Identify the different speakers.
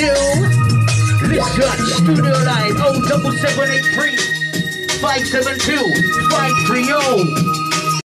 Speaker 1: do. Listen, studio line, oh, double seven eight three. 572 530